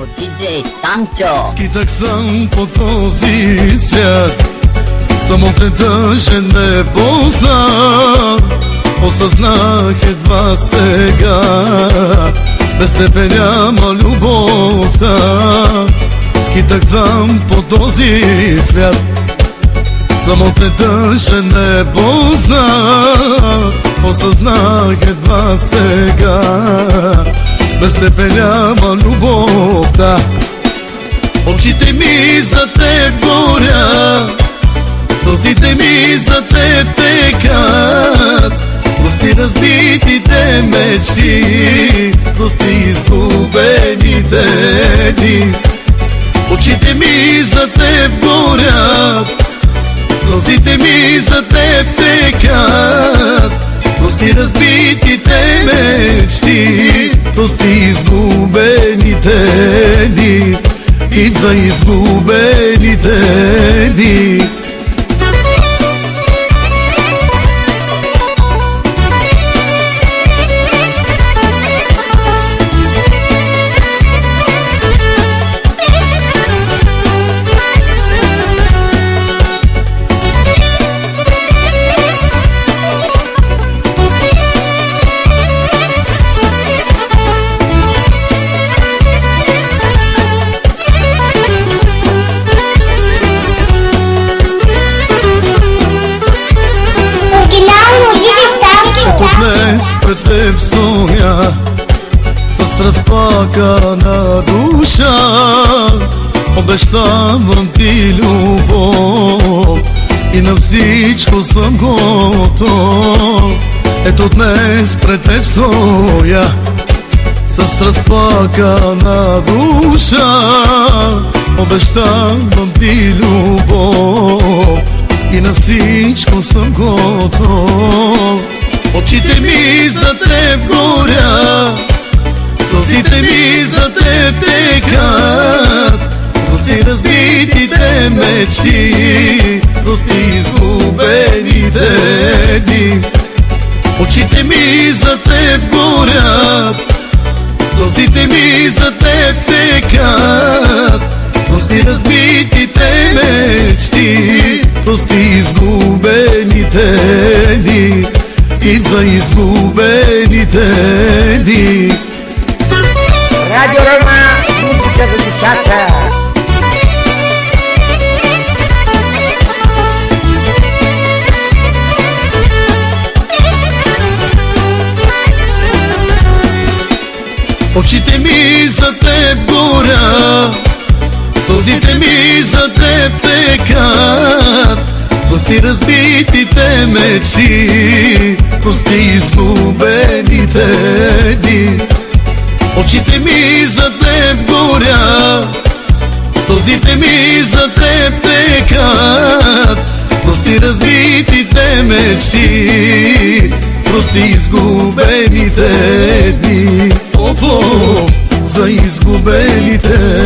от диджей Станчо. Скитах съм по този свят, само те даже не позна. Осъзнах едва сега, без тебе няма любовта. Скитах съм по този свят, само те даже не позна. Осъзнах едва сега, без тебе любовта. Очите ми за теб горя Сълзите ми за теб текат. Прости разбитите мечти Прости изгубените дни. Очите ми за теб горят. Сълзите ми за теб i za izgubeni dek днес пред теб стоя С разплакана душа. Обещавам ти любов И на всичко съм готов. Ето днес пред теб стоя с разплакана душа. Обещавам ти любов И на всичко съм готов мечти Прости изгубените дни. Очите ми за теб горят Сълзите ми за теб текат. Прости разбитите мечти Прости изгубените дни. И за изгубените дни. Радио Рома, музика за душата. Очите ми за теб горя Сълзите ми за теб текат. Прости разбитите мечти Прости изгубените дни. Очите ми за теб горя Сълзите ми за теб текат. Прости разбитите мечти Прости изгубените дни за изгубените